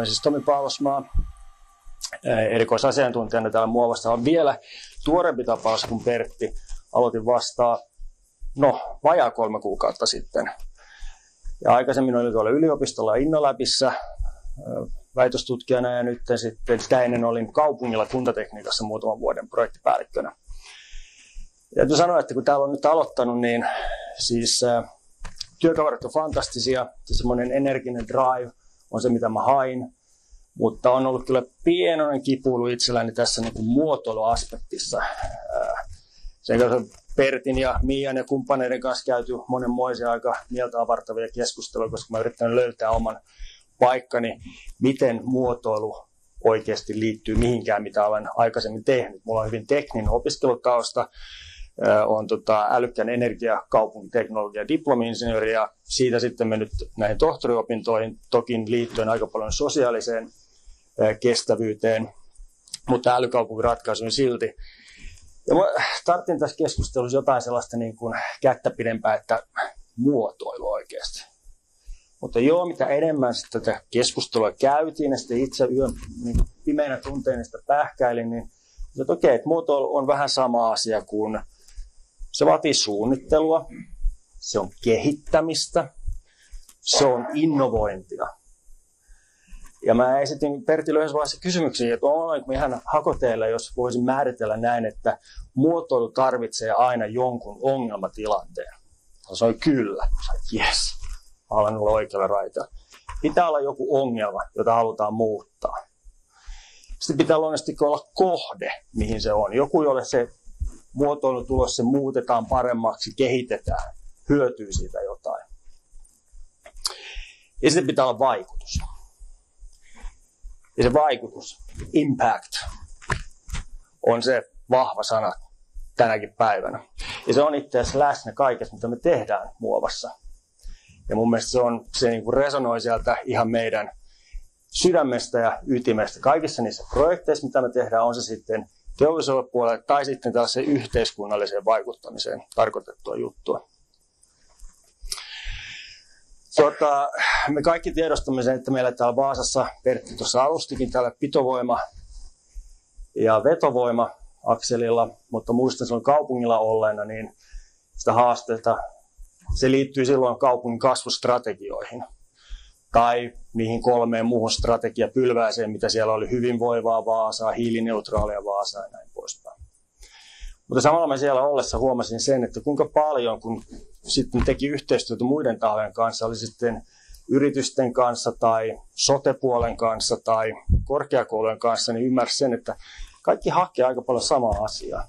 Olen siis Tomi Paalosmaa, erikoisasiantuntijana täällä Muovassa. On vielä tuorempi tapaus kuin Pertti. Aloitin vastaa, no, vajaa kolme kuukautta sitten. Ja aikaisemmin olin tuolla yliopistolla Innoläpissä väitöstutkijana ja nyt sitten sitä ennen olin kaupungilla kuntatekniikassa muutaman vuoden projektipäällikkönä. Ja täytyy sanoa, että kun täällä on nyt aloittanut, niin siis työkaverit on fantastisia, se semmoinen energinen drive on se, mitä mä hain, mutta on ollut kyllä pienoinen kipuilu itselläni tässä niin kuin muotoiluaspektissa. Äh, sen kanssa Pertin ja Mian ja kumppaneiden kanssa käyty monenmoisia aika mieltä avartavia keskusteluja, koska mä yritän löytää oman paikkani, miten muotoilu oikeasti liittyy mihinkään, mitä olen aikaisemmin tehnyt. Mulla on hyvin tekninen opiskelutausta, on tota, älykkään energia, kaupunkiteknologia, diplomi-insinööri ja siitä sitten mennyt näihin tohtoriopintoihin, toki liittyen aika paljon sosiaaliseen kestävyyteen, mutta älykaupunkiratkaisuin silti. Ja mä tarttin tässä keskustelussa jotain sellaista niin kuin kättä pidempää, että muotoilu oikeasti. Mutta joo, mitä enemmän sitten tätä keskustelua käytiin ja sitten itse yön niin pimeänä tunteina sitä pähkäilin, niin että okei, että muotoilu on vähän sama asia kuin se vaatii suunnittelua, se on kehittämistä, se on innovointia. Ja mä esitin Pertille yhdessä vaiheessa kysymyksiä, että olenko ihan hakoteilla, jos voisin määritellä näin, että muotoilu tarvitsee aina jonkun ongelmatilanteen. Hän sanoi kyllä. Sanoin, yes, olen olla oikealla raiteella. Pitää olla joku ongelma, jota halutaan muuttaa. Sitten pitää luonnollisesti olla kohde, mihin se on. Joku, jolle se muotoilutulos se muutetaan paremmaksi, kehitetään, hyötyy siitä jotain. Ja sitten pitää olla vaikutus. Ja se vaikutus, impact, on se vahva sana tänäkin päivänä. Ja se on itse asiassa läsnä kaikessa, mitä me tehdään muovassa. Ja mun mielestä se, on, se niin kuin resonoi sieltä ihan meidän sydämestä ja ytimestä. Kaikissa niissä projekteissa, mitä me tehdään, on se sitten teollisuuden puolelle tai sitten tällaiseen yhteiskunnalliseen vaikuttamiseen tarkoitettua juttua. Tota, me kaikki tiedostamme sen, että meillä täällä Vaasassa, Pertti tuossa alustikin, täällä pitovoima ja vetovoima akselilla, mutta muistan silloin kaupungilla olleena, niin sitä haasteita, se liittyy silloin kaupungin kasvustrategioihin tai niihin kolmeen muuhun strategiapylvääseen, mitä siellä oli hyvinvoivaa Vaasaa, hiilineutraalia Vaasaa ja näin poispäin. Mutta samalla mä siellä ollessa huomasin sen, että kuinka paljon, kun sitten teki yhteistyötä muiden tahojen kanssa, oli sitten yritysten kanssa tai sotepuolen kanssa tai korkeakoulujen kanssa, niin ymmärsi sen, että kaikki hakee aika paljon samaa asiaa.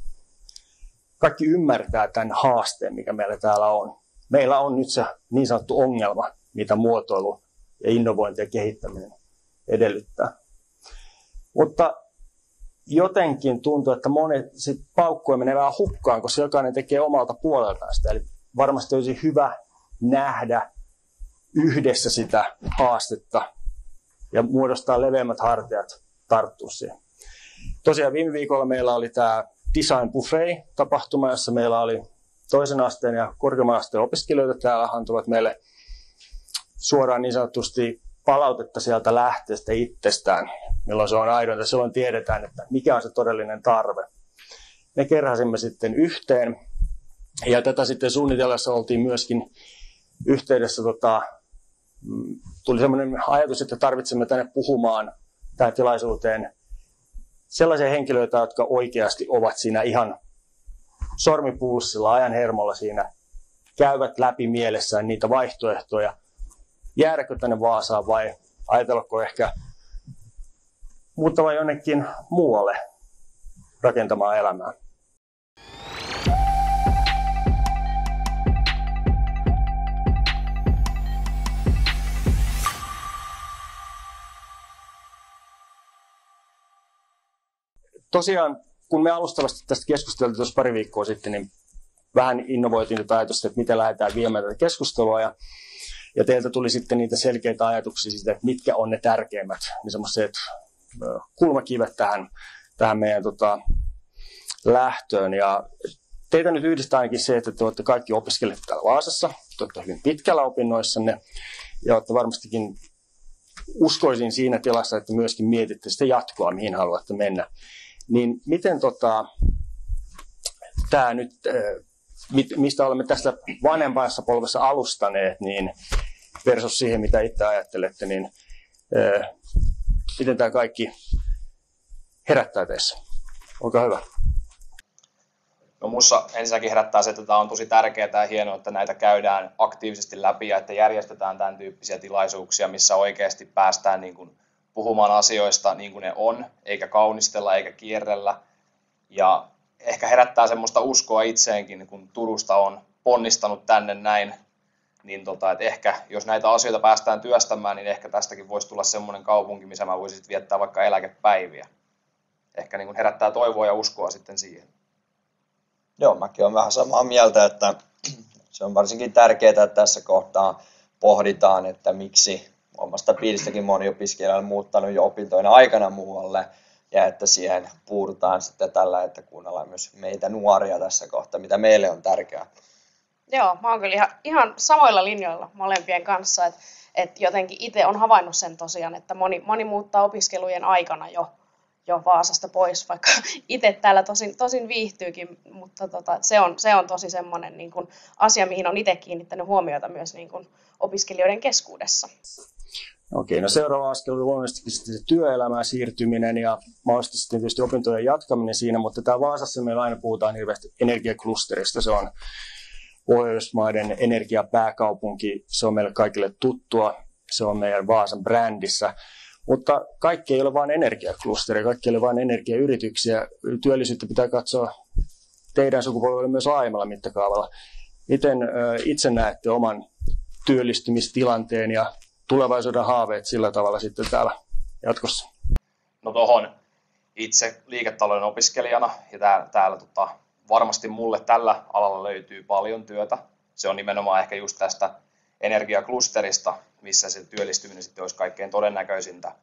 Kaikki ymmärtää tämän haasteen, mikä meillä täällä on. Meillä on nyt se niin sanottu ongelma, mitä muotoilu ja innovointi ja kehittäminen edellyttää. Mutta jotenkin tuntuu, että monet sit paukkuja menee vähän hukkaan, koska jokainen tekee omalta puoleltaan sitä. Eli varmasti olisi hyvä nähdä yhdessä sitä haastetta ja muodostaa leveämmät hartiat tarttua siihen. Tosiaan viime viikolla meillä oli tämä Design Buffet-tapahtuma, jossa meillä oli toisen asteen ja korkeamman asteen opiskelijoita täällä antavat meille suoraan niin sanotusti palautetta sieltä lähteestä itsestään, milloin se on aidonta. Silloin tiedetään, että mikä on se todellinen tarve. Me keräsimme sitten yhteen ja tätä sitten suunnitellessa oltiin myöskin yhteydessä, tota, mm, tuli sellainen ajatus, että tarvitsemme tänne puhumaan tähän tilaisuuteen sellaisia henkilöitä, jotka oikeasti ovat siinä ihan sormipulssilla, ajan hermolla siinä, käyvät läpi mielessään niitä vaihtoehtoja, jäädäkö tänne Vaasaan vai ajatellako ehkä muuttava jonnekin muualle rakentamaan elämää. Tosiaan, kun me alustavasti tästä keskusteltiin tuossa pari viikkoa sitten, niin vähän innovoitiin tätä ajatusta, että miten lähdetään viemään tätä keskustelua. Ja ja teiltä tuli sitten niitä selkeitä ajatuksia siitä, että mitkä on ne tärkeimmät, niin semmoiset kulmakivet tähän, tähän meidän tota, lähtöön. Ja teitä nyt yhdistää ainakin se, että te olette kaikki opiskelijat täällä Vaasassa, te olette hyvin pitkällä opinnoissanne ja olette varmastikin uskoisin siinä tilassa, että myöskin mietitte sitä jatkoa, mihin haluatte mennä. Niin miten tota, tämä nyt, mistä olemme tässä vanhempassa polvessa alustaneet, niin versus siihen, mitä itse ajattelette, niin miten tämä kaikki herättää teissä? Olkaa hyvä. No mussa ensinnäkin herättää se, että tämä on tosi tärkeää ja hienoa, että näitä käydään aktiivisesti läpi ja että järjestetään tämän tyyppisiä tilaisuuksia, missä oikeasti päästään niin kuin puhumaan asioista niin kuin ne on, eikä kaunistella eikä kierrellä. Ja ehkä herättää semmoista uskoa itseenkin, kun Turusta on ponnistanut tänne näin, niin tota, että ehkä jos näitä asioita päästään työstämään, niin ehkä tästäkin voisi tulla semmoinen kaupunki, missä mä voisin viettää vaikka eläkepäiviä. Ehkä niin herättää toivoa ja uskoa sitten siihen. Joo, mäkin olen vähän samaa mieltä, että se on varsinkin tärkeää, että tässä kohtaa pohditaan, että miksi omasta piiristäkin moni opiskelija on muuttanut jo opintojen aikana muualle, ja että siihen puudutaan sitten tällä, että kuunnellaan myös meitä nuoria tässä kohtaa, mitä meille on tärkeää. Joo, mä oon kyllä ihan, ihan samoilla linjoilla molempien kanssa, että, että jotenkin itse on havainnut sen tosiaan, että moni, moni muuttaa opiskelujen aikana jo jo Vaasasta pois, vaikka itse täällä tosin, tosin viihtyykin, mutta tota, se, on, se on tosi semmoinen niin kuin, asia, mihin on itse kiinnittänyt huomiota myös niin kuin, opiskelijoiden keskuudessa. Okei, no seuraava askel on luonnollisesti sitten työelämään siirtyminen ja mahdollisesti sitten tietysti opintojen jatkaminen siinä, mutta tämä Vaasassa meillä aina puhutaan hirveästi energiaklusterista. Se on Pohjoismaiden energiapääkaupunki, se on meille kaikille tuttua, se on meidän Vaasan brändissä. Mutta kaikki ei ole vain energiaklusteri, kaikki ei ole vain energiayrityksiä. Työllisyyttä pitää katsoa teidän sukupolvelle myös laajemmalla mittakaavalla. Miten itse näette oman työllistymistilanteen ja tulevaisuuden haaveet sillä tavalla sitten täällä jatkossa? No tuohon itse liiketalouden opiskelijana ja täällä, täällä tota, varmasti mulle tällä alalla löytyy paljon työtä. Se on nimenomaan ehkä just tästä energiaklusterista, missä se työllistyminen sitten olisi kaikkein todennäköisintä.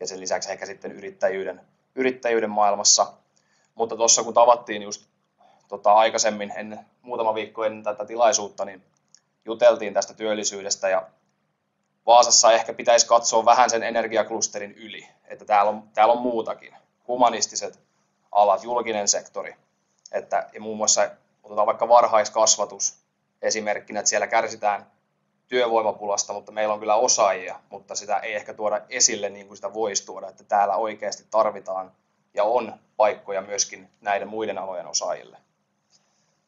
Ja sen lisäksi ehkä sitten yrittäjyyden, yrittäjyyden maailmassa. Mutta tuossa kun tavattiin just tota, aikaisemmin, ennen, muutama viikko ennen tätä tilaisuutta, niin juteltiin tästä työllisyydestä ja Vaasassa ehkä pitäisi katsoa vähän sen energiaklusterin yli, että täällä on, täällä on muutakin. Humanistiset alat, julkinen sektori, että, ja muun muassa otetaan vaikka varhaiskasvatus esimerkkinä, että siellä kärsitään työvoimapulasta, mutta meillä on kyllä osaajia, mutta sitä ei ehkä tuoda esille niin kuin sitä voisi tuoda, että täällä oikeasti tarvitaan ja on paikkoja myöskin näiden muiden alojen osaajille.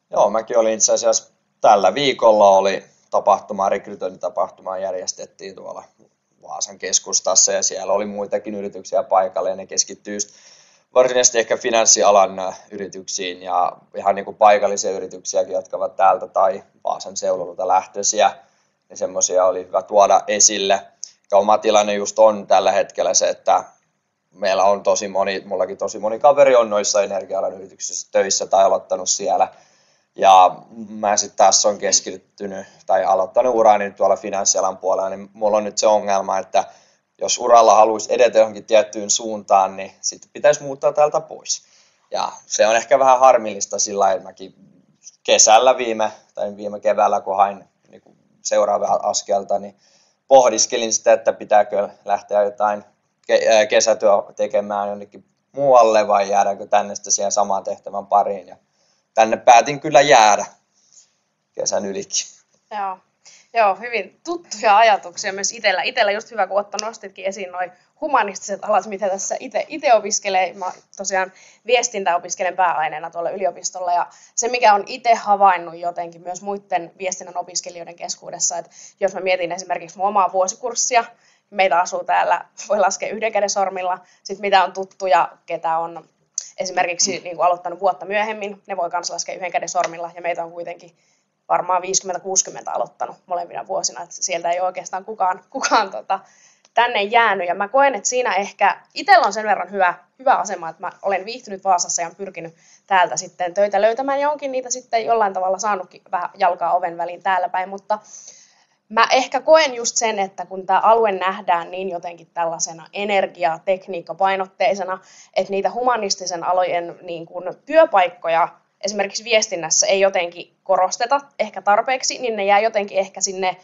Joo, mäkin olin itse asiassa tällä viikolla oli tapahtuma, rekrytointitapahtuma järjestettiin tuolla Vaasan keskustassa ja siellä oli muitakin yrityksiä paikalla ja ne keskittyy varsinaisesti ehkä finanssialan yrityksiin ja ihan niin kuin paikallisia yrityksiäkin, jotka ovat täältä tai Vaasan seudulta lähtöisiä niin semmoisia oli hyvä tuoda esille. Ja oma tilanne just on tällä hetkellä se, että meillä on tosi moni, mullakin tosi moni kaveri on noissa energia yrityksissä töissä tai aloittanut siellä. Ja mä sitten taas on keskittynyt tai aloittanut urani tuolla finanssialan puolella, niin mulla on nyt se ongelma, että jos uralla haluaisi edetä johonkin tiettyyn suuntaan, niin sitten pitäisi muuttaa täältä pois. Ja se on ehkä vähän harmillista sillä että mäkin kesällä viime, tai viime keväällä, kun hain niin seuraavaa askelta, niin pohdiskelin sitä, että pitääkö lähteä jotain kesätyö tekemään jonnekin muualle vai jäädäänkö tänne sitten siihen samaan tehtävän pariin. Ja tänne päätin kyllä jäädä kesän ylikin. Joo. Joo, hyvin tuttuja ajatuksia myös itsellä. Itsellä just hyvä, kun Otto nostitkin esiin noin humanistiset alat, mitä tässä itse opiskelee. Mä tosiaan viestintä opiskelen pääaineena tuolla yliopistolla ja se, mikä on itse havainnut jotenkin myös muiden viestinnän opiskelijoiden keskuudessa, että jos mä mietin esimerkiksi mun omaa vuosikurssia, meitä asuu täällä, voi laskea yhden käden sormilla, sitten mitä on tuttuja, ketä on esimerkiksi niin kuin aloittanut vuotta myöhemmin, ne voi myös laskea yhden käden sormilla ja meitä on kuitenkin varmaan 50-60 aloittanut molempina vuosina, että sieltä ei oikeastaan kukaan, kukaan tota, tänne jäänyt. Ja mä koen, että siinä ehkä itsellä on sen verran hyvä, hyvä asema, että mä olen viihtynyt Vaasassa ja pyrkinyt täältä sitten töitä löytämään ja onkin niitä sitten jollain tavalla saanutkin vähän jalkaa oven väliin täällä päin, mutta mä ehkä koen just sen, että kun tämä alue nähdään niin jotenkin tällaisena energia, tekniikka painotteisena, että niitä humanistisen alojen niin kun, työpaikkoja esimerkiksi viestinnässä ei jotenkin korosteta ehkä tarpeeksi, niin ne jää jotenkin ehkä sinne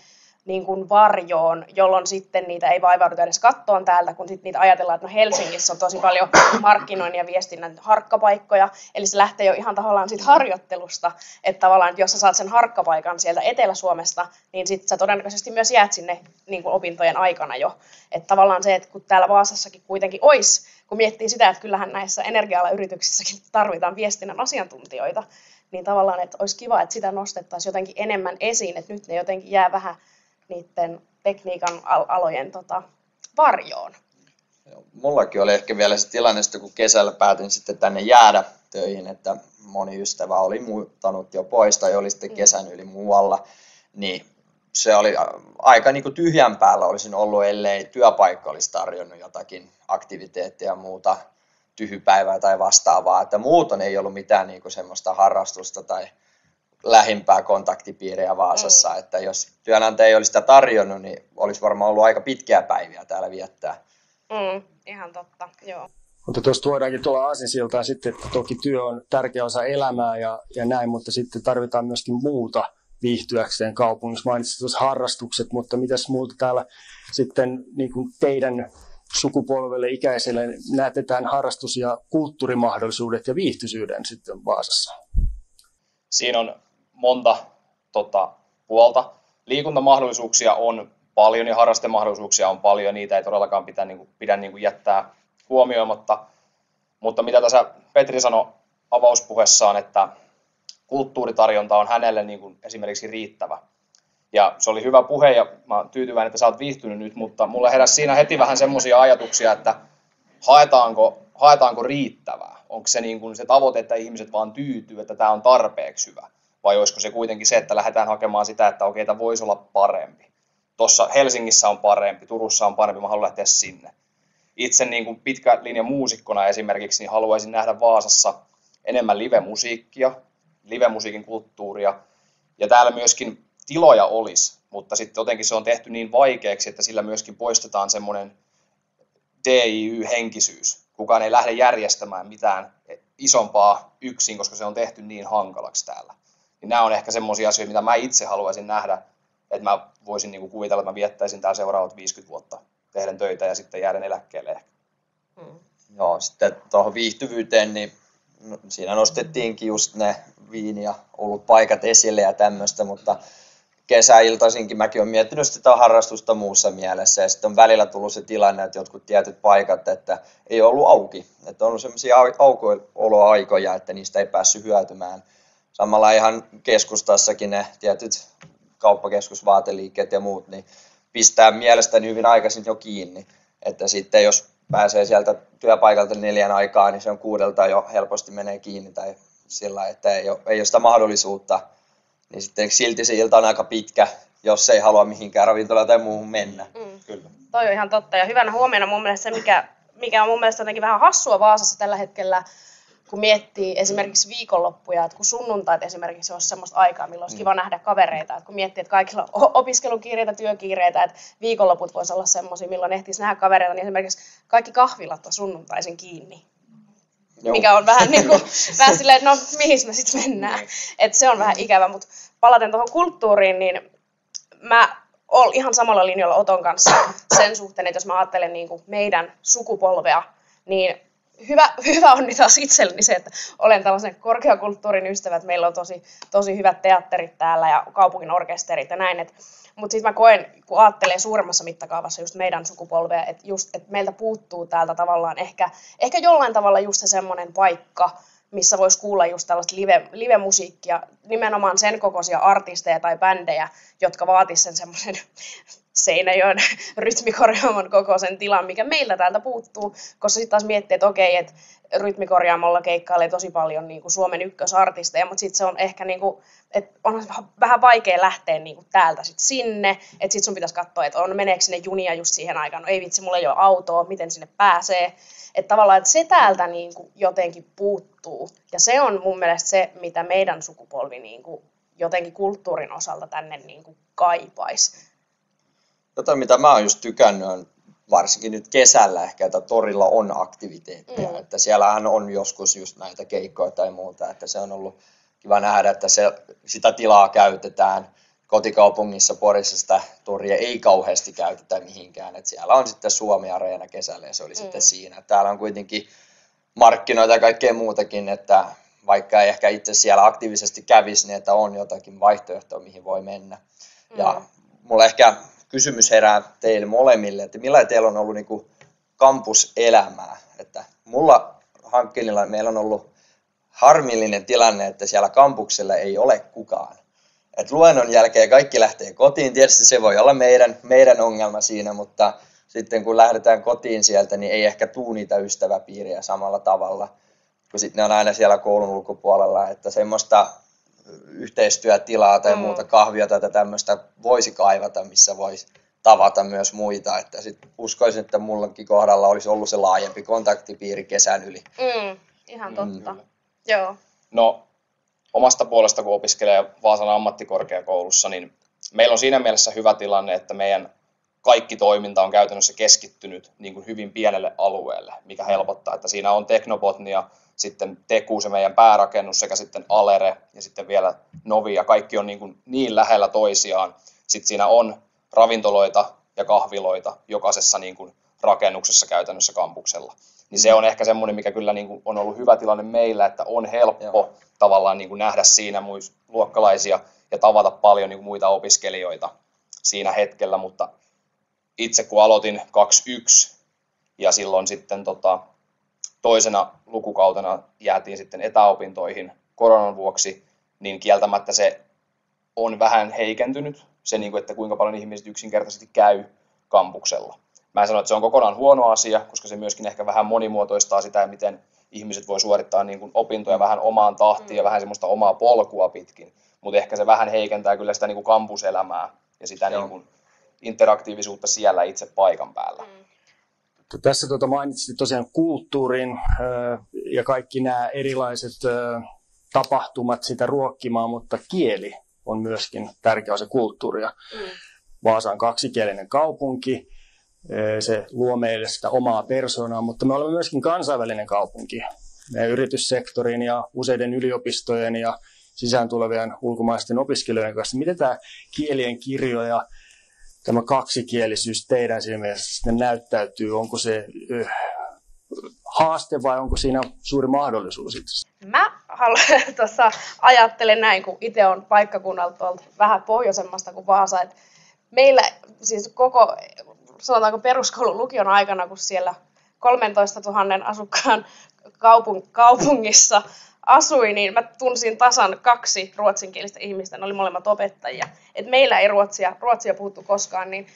niin kuin varjoon, jolloin sitten niitä ei vaivauduta edes kattoon täältä, kun sitten niitä ajatellaan, että no Helsingissä on tosi paljon markkinoinnin ja viestinnän harkkapaikkoja, eli se lähtee jo ihan tahollaan siitä harjoittelusta, että tavallaan, että jos sä saat sen harkkapaikan sieltä Etelä-Suomesta, niin sitten sä todennäköisesti myös jäät sinne niin kuin opintojen aikana jo. Että tavallaan se, että kun täällä Vaasassakin kuitenkin olisi, kun miettii sitä, että kyllähän näissä energia-alayrityksissäkin tarvitaan viestinnän asiantuntijoita, niin tavallaan, että olisi kiva, että sitä nostettaisiin jotenkin enemmän esiin, että nyt ne jotenkin jää vähän niiden tekniikan alojen tota, varjoon. Mullakin oli ehkä vielä se tilanne, että kun kesällä päätin sitten tänne jäädä töihin, että moni ystävä oli muuttanut jo pois tai oli sitten mm. kesän yli muualla, niin se oli aika niin kuin tyhjän päällä olisin ollut, ellei työpaikka olisi tarjonnut jotakin aktiviteettia ja muuta tyhjypäivää tai vastaavaa. Että muuten ei ollut mitään niin kuin semmoista harrastusta tai lähimpää kontaktipiiriä Vaasassa, mm. että jos työnantaja ei olisi sitä tarjonnut, niin olisi varmaan ollut aika pitkiä päiviä täällä viettää. Mm, ihan totta, joo. Mutta tuosta voidaankin tulla aasinsiltaan sitten, että toki työ on tärkeä osa elämää ja, ja näin, mutta sitten tarvitaan myöskin muuta viihtyäkseen kaupungissa. Mainitsit tuossa harrastukset, mutta mitäs muuta täällä sitten niin kuin teidän sukupolvelle, ikäiselle näette tämän harrastus- ja kulttuurimahdollisuudet ja viihtyisyyden sitten Vaasassa? Siinä on monta tota, puolta. Liikuntamahdollisuuksia on paljon ja harrastemahdollisuuksia on paljon, niitä ei todellakaan pidä, niin kuin, pidä niin kuin jättää huomioimatta. Mutta mitä tässä Petri sanoi avauspuhessaan, että kulttuuritarjonta on hänelle niin kuin esimerkiksi riittävä. Ja se oli hyvä puhe ja mä oon tyytyväinen, että sä oot viihtynyt nyt, mutta mulla heräsi siinä heti vähän semmoisia ajatuksia, että haetaanko, haetaanko riittävää? Onko se niin kuin se tavoite, että ihmiset vaan tyytyy, että tämä on tarpeeksi hyvä? Vai olisiko se kuitenkin se, että lähdetään hakemaan sitä, että okei, tämä voisi olla parempi. Tuossa Helsingissä on parempi, Turussa on parempi, mä haluan lähteä sinne. Itse niin kuin pitkä linja muusikkona esimerkiksi, niin haluaisin nähdä Vaasassa enemmän live-musiikkia, live-musiikin kulttuuria. Ja täällä myöskin tiloja olisi, mutta sitten jotenkin se on tehty niin vaikeaksi, että sillä myöskin poistetaan semmoinen DIY-henkisyys. Kukaan ei lähde järjestämään mitään isompaa yksin, koska se on tehty niin hankalaksi täällä. Niin nämä on ehkä semmoisia asioita, mitä mä itse haluaisin nähdä, että mä voisin niinku kuvitella, että mä viettäisin täällä seuraavat 50 vuotta tehden töitä ja sitten jääden eläkkeelle ehkä. Hmm. Joo, sitten tuohon viihtyvyyteen, niin no, siinä nostettiinkin just ne viini- ja ollut paikat esille ja tämmöistä, mutta kesäiltaisinkin mäkin olen miettinyt sitä harrastusta muussa mielessä ja sitten on välillä tullut se tilanne, että jotkut tietyt paikat, että ei ollut auki, että on ollut sellaisia aukooloaikoja, että niistä ei päässyt hyötymään. Samalla ihan keskustassakin ne tietyt kauppakeskusvaateliikkeet ja muut, niin pistää mielestäni hyvin aikaisin jo kiinni, että sitten jos pääsee sieltä työpaikalta neljän aikaa, niin se on kuudelta jo helposti menee kiinni tai sillä, että ei ole, ei ole sitä mahdollisuutta niin sitten silti se ilta on aika pitkä, jos ei halua mihinkään ravintolaan tai muuhun mennä. Mm. Kyllä. Toi on ihan totta. Ja hyvänä huomiona mun mielestä se, mikä, mikä on mun mielestä jotenkin vähän hassua Vaasassa tällä hetkellä, kun miettii esimerkiksi viikonloppuja, että kun sunnuntait esimerkiksi olisi semmoista aikaa, milloin olisi mm. kiva nähdä kavereita, että kun miettii, että kaikilla on opiskelukiireitä, työkiireitä, että viikonloput voisi olla semmoisia, milloin ehtiisi nähdä kavereita, niin esimerkiksi kaikki kahvilat on sunnuntaisin kiinni. Joo. mikä on vähän niin kuin, vähän silleen, että no mihin me sitten mennään. Niin. Että se on vähän ikävä, mutta palaten tuohon kulttuuriin, niin mä olen ihan samalla linjalla Oton kanssa sen suhteen, että jos mä ajattelen niin kuin meidän sukupolvea, niin hyvä, hyvä on taas itselleni se, että olen tällaisen korkeakulttuurin ystävä, että meillä on tosi, tosi hyvät teatterit täällä ja kaupungin orkesterit ja näin, mutta sitten mä koen, kun ajattelee suuremmassa mittakaavassa just meidän sukupolvea, että, että meiltä puuttuu täältä tavallaan ehkä, ehkä jollain tavalla just se semmoinen paikka, missä voisi kuulla just tällaista live, live-musiikkia, nimenomaan sen kokoisia artisteja tai bändejä, jotka vaatisivat sen semmoisen Seinäjoen rytmikorjaamon kokoisen tilan, mikä meiltä täältä puuttuu, koska sitten taas miettii, että okei, että rytmikorjaamolla keikkailee tosi paljon niin kuin Suomen ykkösartisteja, mutta sitten se on ehkä niin kuin, että on vähän vaikea lähteä niin kuin täältä sit sinne, että sitten sun pitäisi katsoa, että on, meneekö sinne junia just siihen aikaan, no ei vitsi, mulla ei ole autoa, miten sinne pääsee, että tavallaan että se täältä niin kuin jotenkin puuttuu, ja se on mun mielestä se, mitä meidän sukupolvi niin kuin jotenkin kulttuurin osalta tänne niin kuin kaipaisi. Jotain, mitä mä oon just tykännyt, on varsinkin nyt kesällä ehkä, että torilla on aktiviteetteja. Mm. Että siellähän on joskus just näitä keikkoja tai muuta, että se on ollut kiva nähdä, että se, sitä tilaa käytetään, kotikaupungissa Porissa sitä toria ei kauheasti käytetä mihinkään. Et siellä on sitten Suomi-areena kesällä ja se oli mm. sitten siinä. Täällä on kuitenkin markkinoita ja kaikkea muutakin, että vaikka ei ehkä itse siellä aktiivisesti kävisi, niin että on jotakin vaihtoehtoa, mihin voi mennä. Mm. Ja mulla ehkä kysymys herää teille molemmille, että millä teillä on ollut niin kampuselämää. Että mulla hankkeella meillä on ollut harmillinen tilanne, että siellä kampuksella ei ole kukaan. Et luennon jälkeen kaikki lähtee kotiin. Tietysti se voi olla meidän, meidän ongelma siinä, mutta sitten kun lähdetään kotiin sieltä, niin ei ehkä tuu niitä ystäväpiiriä samalla tavalla, kun sitten ne on aina siellä koulun ulkopuolella, että semmoista yhteistyötilaa tai mm. muuta kahviota tai tämmöistä voisi kaivata, missä voisi tavata myös muita. Että sit uskoisin, että mullakin kohdalla olisi ollut se laajempi kontaktipiiri kesän yli. Mm, ihan totta. Mm. Joo. No, omasta puolesta kun opiskelee Vaasan ammattikorkeakoulussa, niin meillä on siinä mielessä hyvä tilanne, että meidän kaikki toiminta on käytännössä keskittynyt niin kuin hyvin pienelle alueelle, mikä helpottaa, että siinä on Teknobotnia, sitten Teku, se meidän päärakennus, sekä sitten Alere ja sitten vielä Novi, ja kaikki on niin, kuin niin lähellä toisiaan. Sitten siinä on ravintoloita ja kahviloita jokaisessa niin kuin rakennuksessa käytännössä kampuksella. Niin se on ehkä semmoinen, mikä kyllä niin kuin on ollut hyvä tilanne meillä, että on helppo Joo. tavallaan niin kuin nähdä siinä luokkalaisia ja tavata paljon niin kuin muita opiskelijoita siinä hetkellä, mutta itse kun aloitin 21 ja silloin sitten tota, toisena lukukautena jäätiin sitten etäopintoihin koronan vuoksi, niin kieltämättä se on vähän heikentynyt, se niin kuin, että kuinka paljon ihmiset yksinkertaisesti käy kampuksella. Mä en sano, että se on kokonaan huono asia, koska se myöskin ehkä vähän monimuotoistaa sitä, miten ihmiset voi suorittaa niin kuin opintoja vähän omaan tahtiin ja mm. vähän semmoista omaa polkua pitkin. Mutta ehkä se vähän heikentää kyllä sitä niin kuin kampuselämää ja sitä niin kuin interaktiivisuutta siellä itse paikan päällä. Mm. Tässä tuota mainitsit tosiaan kulttuurin ja kaikki nämä erilaiset tapahtumat sitä ruokkimaan, mutta kieli on myöskin tärkeä osa kulttuuria. Mm. Vaasa on kaksikielinen kaupunki, se luo meille sitä omaa persoonaa, mutta me olemme myöskin kansainvälinen kaupunki. Meidän yrityssektorin ja useiden yliopistojen ja sisään tulevien ulkomaisten opiskelijoiden kanssa. Miten tämä kielien kirjo ja tämä kaksikielisyys teidän silmissä näyttäytyy? Onko se haaste vai onko siinä suuri mahdollisuus itse Mä tuossa ajattelen näin, kun itse on paikkakunnalta tuolta vähän pohjoisemmasta kuin Vaasa, että meillä siis koko, sanotaanko peruskoulun lukion aikana, kun siellä 13 000 asukkaan kaupung, kaupungissa asui, niin mä tunsin tasan kaksi ruotsinkielistä ihmistä, ne oli molemmat opettajia. Et meillä ei ruotsia, ruotsia puhuttu koskaan, niin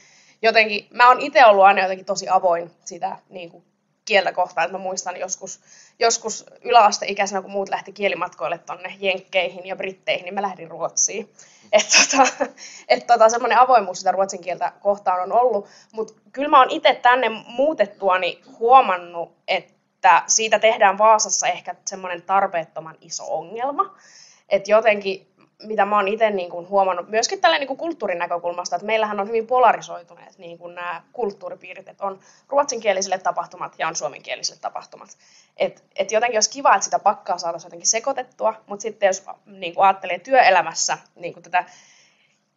jotenkin, mä oon itse ollut aina jotenkin tosi avoin sitä niin kuin kieltä kohtaan, että mä muistan joskus, joskus yläasteikäisenä, kun muut lähti kielimatkoille tonne Jenkkeihin ja Britteihin, niin mä lähdin Ruotsiin. Että tota, et tota, semmoinen avoimuus sitä ruotsin kieltä kohtaan on ollut, mutta kyllä mä oon itse tänne muutettuani huomannut, että siitä tehdään Vaasassa ehkä semmoinen tarpeettoman iso ongelma. Että jotenkin mitä mä oon itse niin kuin huomannut myöskin tällä niin kulttuurin näkökulmasta, että meillähän on hyvin polarisoituneet niin kuin nämä kulttuuripiirit, että on ruotsinkielisille tapahtumat ja on suomenkielisille tapahtumat. Et, et jotenkin olisi kiva, että sitä pakkaa saataisiin jotenkin sekoitettua, mutta sitten jos niin kuin ajattelee työelämässä niin kuin tätä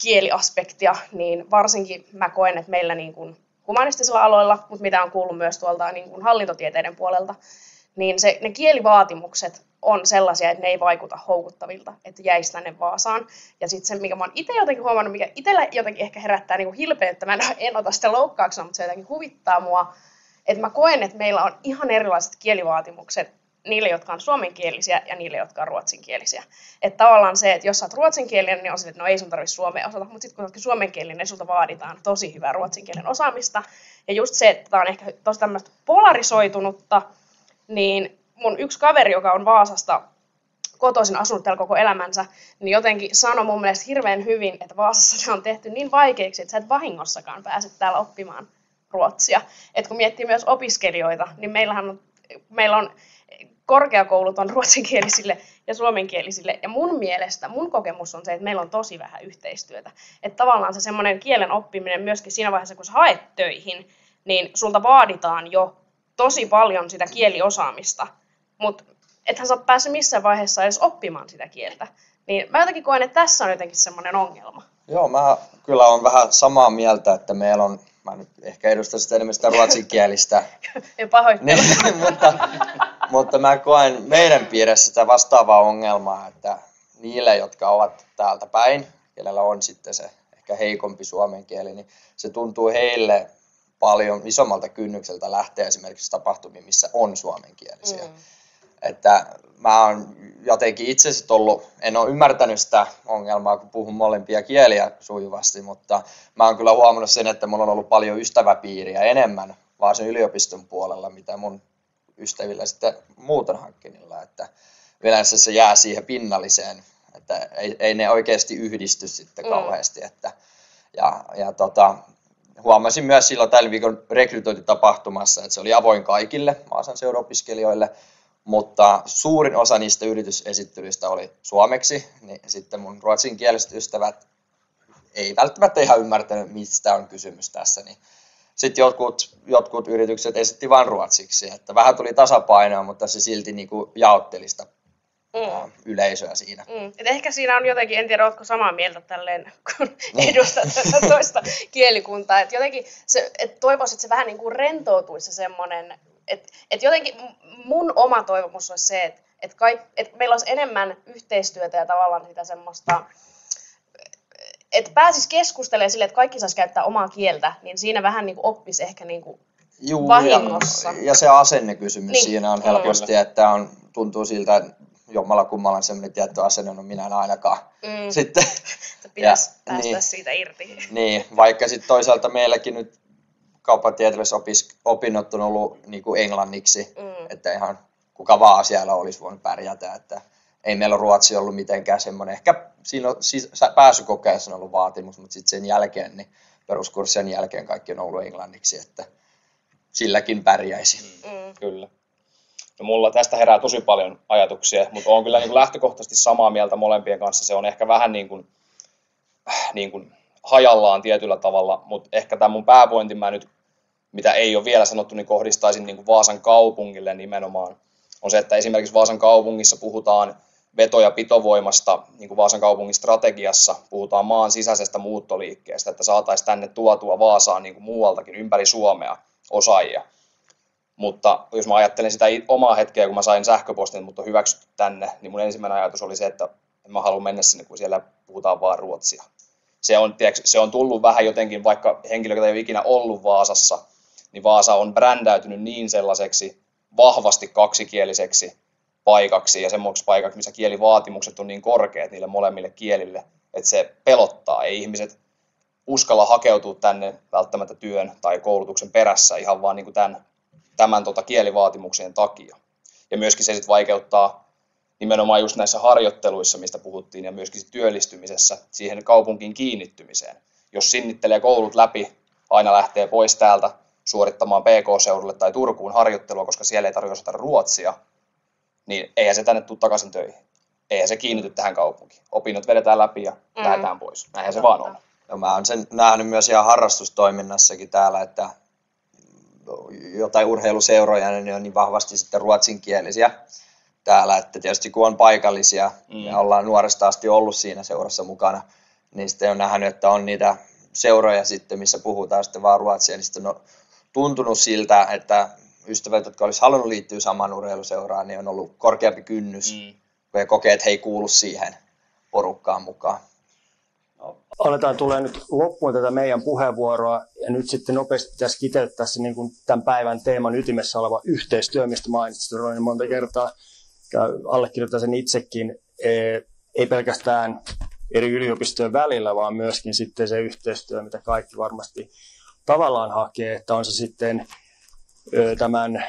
kieliaspektia, niin varsinkin mä koen, että meillä niin kuin humanistisilla aloilla, mutta mitä on kuullut myös tuolta niin kuin hallintotieteiden puolelta, niin se, ne kielivaatimukset on sellaisia, että ne ei vaikuta houkuttavilta, että jäisi tänne Vaasaan. Ja sitten se, mikä mä oon itse jotenkin huomannut, mikä itsellä jotenkin ehkä herättää niin hilpeyttä, mä en ota sitä loukkauksena, mutta se jotenkin huvittaa mua, että mä koen, että meillä on ihan erilaiset kielivaatimukset niille, jotka on suomenkielisiä ja niille, jotka on ruotsinkielisiä. Että tavallaan se, että jos sä oot ruotsinkielinen, niin on se, että no ei sun tarvitse suomea osata, mutta sitten kun oletkin suomenkielinen, niin sulta vaaditaan tosi hyvää ruotsinkielen osaamista. Ja just se, että tämä on ehkä tosi tämmöistä polarisoitunutta, niin mun yksi kaveri, joka on Vaasasta kotoisin asunut täällä koko elämänsä, niin jotenkin sanoi mun mielestä hirveän hyvin, että Vaasassa se on tehty niin vaikeaksi, että sä et vahingossakaan pääse täällä oppimaan ruotsia. Et kun miettii myös opiskelijoita, niin meillähän on, meillä on korkeakoulut on ruotsinkielisille ja suomenkielisille. Ja mun mielestä, mun kokemus on se, että meillä on tosi vähän yhteistyötä. Että tavallaan se semmoinen kielen oppiminen myöskin siinä vaiheessa, kun sä haet töihin, niin sulta vaaditaan jo tosi paljon sitä kieliosaamista mutta ethän sä ole päässyt missään vaiheessa edes oppimaan sitä kieltä. Niin mä jotenkin koen, että tässä on jotenkin semmoinen ongelma. Joo, mä kyllä on vähän samaa mieltä, että meillä on, mä nyt ehkä edustan sitä enemmän sitä ruotsinkielistä. en pahoittele. niin, mutta, mutta mä koen meidän piirissä sitä vastaavaa ongelmaa, että niille, jotka ovat täältä päin, kenellä on sitten se ehkä heikompi suomen kieli, niin se tuntuu heille paljon isommalta kynnykseltä lähteä esimerkiksi tapahtumiin, missä on suomenkielisiä. Mm. Että mä oon jotenkin itse asiassa ollut, en ole ymmärtänyt sitä ongelmaa, kun puhun molempia kieliä sujuvasti, mutta mä oon kyllä huomannut sen, että mulla on ollut paljon ystäväpiiriä enemmän vaan sen yliopiston puolella, mitä mun ystävillä sitten muuten hankkinilla, että yleensä se jää siihen pinnalliseen, että ei, ei ne oikeasti yhdisty sitten mm. kauheasti, että ja, ja tota, huomasin myös silloin tällä viikon rekrytointitapahtumassa, että se oli avoin kaikille Vaasan seuraopiskelijoille, mutta suurin osa niistä yritysesittelyistä oli suomeksi, niin sitten mun ruotsinkieliset ystävät ei välttämättä ihan ymmärtänyt, mistä on kysymys tässä, niin sitten jotkut, jotkut yritykset esitti vain ruotsiksi, että vähän tuli tasapainoa, mutta se silti niin kuin jaotteli sitä mm. yleisöä siinä. Mm. Et ehkä siinä on jotenkin, en tiedä, oletko samaa mieltä tälleen, kun niin. edustat tätä toista kielikuntaa. Et jotenkin se, et toivoisin, että se vähän niin kuin rentoutuisi se semmoinen, että et jotenkin mun oma toivomus olisi se, että et kaik, et meillä olisi enemmän yhteistyötä ja tavallaan sitä semmoista, että pääsis keskustelemaan sille, että kaikki saisi käyttää omaa kieltä, niin siinä vähän niin kuin oppisi ehkä niin kuin Juu, vahingossa. Ja, ja se asennekysymys niin. siinä on helposti, mm. että on, tuntuu siltä, että jommalla kummalla semmoinen tietty asenne, no minä en ainakaan. Mm. Sitten, pitäisi ja, päästä niin, siitä irti. Niin, vaikka sitten toisaalta meilläkin nyt kauppatieteelliset opinnot on ollut niin kuin englanniksi, mm. että ihan kuka vaan siellä olisi voinut pärjätä, että ei meillä Ruotsi ollut mitenkään semmoinen, ehkä siinä on, siis pääsykokeessa on ollut vaatimus, mutta sitten sen jälkeen, niin peruskurssien jälkeen kaikki on ollut englanniksi, että silläkin pärjäisi. Mm. Kyllä. No mulla tästä herää tosi paljon ajatuksia, mutta on kyllä niin kuin lähtökohtaisesti samaa mieltä molempien kanssa. Se on ehkä vähän niin kuin, niin kuin hajallaan tietyllä tavalla, mutta ehkä tämä mun pääpointi mä nyt, mitä ei ole vielä sanottu, niin kohdistaisin niin kuin Vaasan kaupungille nimenomaan. On se, että esimerkiksi Vaasan kaupungissa puhutaan veto- ja pitovoimasta, niin kuin Vaasan kaupungin strategiassa, puhutaan maan sisäisestä muuttoliikkeestä, että saataisiin tänne tuotua Vaasaan niin kuin muualtakin ympäri Suomea osaajia. Mutta jos mä ajattelen sitä omaa hetkeä, kun mä sain sähköpostin, mutta hyväksytty tänne, niin mun ensimmäinen ajatus oli se, että en mä halua mennä sinne, kun siellä puhutaan vaan ruotsia. Se on, tiedätkö, se on tullut vähän jotenkin, vaikka henkilö, joka ei ole ikinä ollut Vaasassa, niin Vaasa on brändäytynyt niin sellaiseksi vahvasti kaksikieliseksi paikaksi ja semmoiksi paikaksi, missä kielivaatimukset on niin korkeat niille molemmille kielille, että se pelottaa. Ei ihmiset uskalla hakeutua tänne välttämättä työn tai koulutuksen perässä ihan vaan niin kuin tämän tämän tota kielivaatimuksien takia. Ja myöskin se sitten vaikeuttaa nimenomaan just näissä harjoitteluissa, mistä puhuttiin, ja myöskin työllistymisessä siihen kaupunkiin kiinnittymiseen. Jos sinnittelee koulut läpi, aina lähtee pois täältä suorittamaan PK-seudulle tai Turkuun harjoittelua, koska siellä ei tarvitse ruotsia, niin eihän se tänne tule takaisin töihin. Eihän se kiinnity tähän kaupunkiin. Opinnot vedetään läpi ja mm. lähdetään pois. Näinhän se vaan on. No, mä oon sen nähnyt myös ihan harrastustoiminnassakin täällä, että jotain urheiluseuroja, niin ne on niin vahvasti sitten ruotsinkielisiä täällä, että tietysti kun on paikallisia mm. ja ollaan nuoresta asti ollut siinä seurassa mukana, niin sitten on nähnyt, että on niitä seuroja sitten, missä puhutaan sitten vaan ruotsia, niin sitten on tuntunut siltä, että ystävät, jotka olisi halunnut liittyä samaan urheiluseuraan, niin on ollut korkeampi kynnys, mm. kun he kokee, että he ei kuulu siihen porukkaan mukaan aletaan tulee nyt loppuun tätä meidän puheenvuoroa ja nyt sitten nopeasti pitäisi kiteyttää se niin kuin tämän päivän teeman ytimessä oleva yhteistyö, mistä mainitsit Roni monta kertaa. Ja allekirjoitan sen itsekin, e, ei pelkästään eri yliopistojen välillä, vaan myöskin sitten se yhteistyö, mitä kaikki varmasti tavallaan hakee, että on se sitten tämän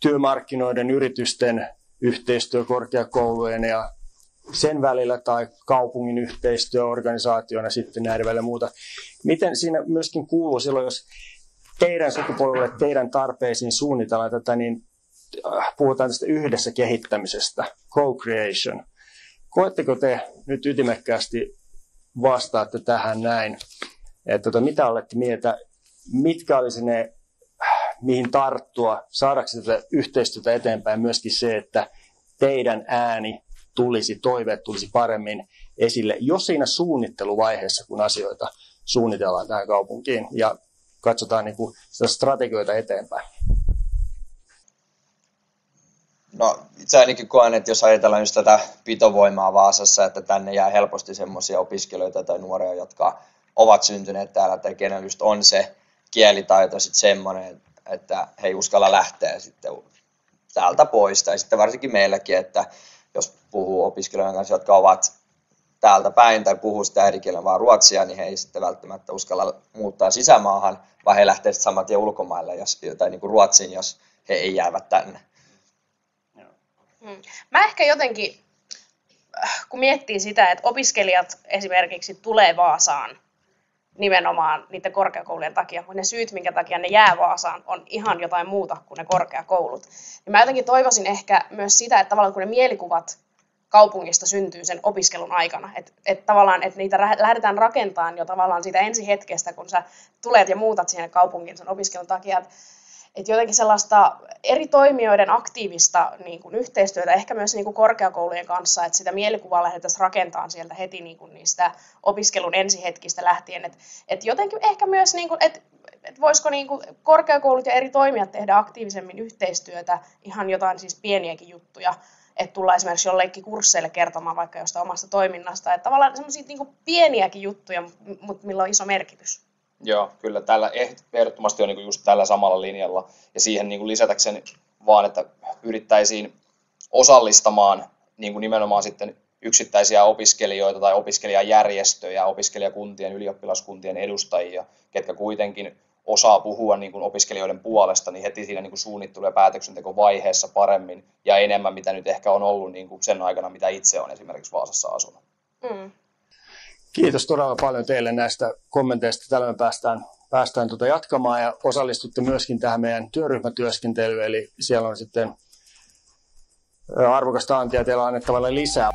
työmarkkinoiden, yritysten yhteistyö korkeakoulujen ja sen välillä tai kaupungin yhteistyöorganisaationa sitten näiden välillä muuta. Miten siinä myöskin kuuluu silloin, jos teidän sukupolvelle, teidän tarpeisiin suunnitellaan tätä, niin äh, puhutaan tästä yhdessä kehittämisestä, co-creation. Koetteko te nyt ytimekkäästi vastaatte tähän näin, että tota, mitä olette mieltä, mitkä olisi ne, mihin tarttua, saadaanko tätä yhteistyötä eteenpäin, myöskin se, että teidän ääni tulisi, toiveet tulisi paremmin esille jo siinä suunnitteluvaiheessa, kun asioita suunnitellaan tähän kaupunkiin ja katsotaan niin kuin sitä strategioita eteenpäin. No itse ainakin koen, että jos ajatellaan just tätä pitovoimaa Vaasassa, että tänne jää helposti semmoisia opiskelijoita tai nuoria, jotka ovat syntyneet täällä tai kenellä just on se kielitaito sitten semmoinen, että he ei uskalla lähteä sitten täältä pois. Tai sitten varsinkin meilläkin, että jos puhuu opiskelijoiden kanssa, jotka ovat täältä päin tai puhuu sitä äidinkielen vaan ruotsia, niin he ei sitten välttämättä uskalla muuttaa sisämaahan, vaan he lähtevät saman tien ulkomaille jos, tai niin kuin Ruotsiin, jos he ei jäävät tänne. Hmm. Mä ehkä jotenkin, kun miettii sitä, että opiskelijat esimerkiksi tulee Vaasaan nimenomaan niiden korkeakoulujen takia, mutta ne syyt, minkä takia ne jää Vaasaan, on ihan jotain muuta kuin ne korkeakoulut. Niin mä jotenkin toivoisin ehkä myös sitä, että tavallaan kun ne mielikuvat kaupungista syntyy sen opiskelun aikana. Että et tavallaan, että niitä lähdetään rakentamaan jo tavallaan siitä ensi hetkestä, kun sä tulet ja muutat siihen kaupungin sen opiskelun takia. Että et jotenkin sellaista eri toimijoiden aktiivista niin kuin yhteistyötä, ehkä myös niin kuin korkeakoulujen kanssa, että sitä mielikuvaa lähdettäisiin rakentamaan sieltä heti niin kuin niistä opiskelun ensihetkistä lähtien. Että et jotenkin ehkä myös, niin kuin, että et voisiko niin kuin korkeakoulut ja eri toimijat tehdä aktiivisemmin yhteistyötä, ihan jotain siis pieniäkin juttuja, että tullaan esimerkiksi jollekin kursseille kertomaan vaikka jostain omasta toiminnasta. Että tavallaan semmoisia niin pieniäkin juttuja, mutta millä on iso merkitys. Joo, kyllä tällä ehdottomasti on niin just tällä samalla linjalla. Ja siihen niin kuin vaan, että pyrittäisiin osallistamaan niin kuin nimenomaan sitten yksittäisiä opiskelijoita tai opiskelijajärjestöjä, opiskelijakuntien, ylioppilaskuntien edustajia, ketkä kuitenkin osaa puhua niin kuin opiskelijoiden puolesta, niin heti siinä niin kuin suunnittelu- ja päätöksentekovaiheessa paremmin ja enemmän, mitä nyt ehkä on ollut niin kuin sen aikana, mitä itse on esimerkiksi Vaasassa asunut. Mm. Kiitos todella paljon teille näistä kommenteista. Tällä me päästään, päästään tuota jatkamaan ja osallistutte myöskin tähän meidän työryhmätyöskentelyyn, eli siellä on sitten arvokasta antia teillä annettavalle lisää.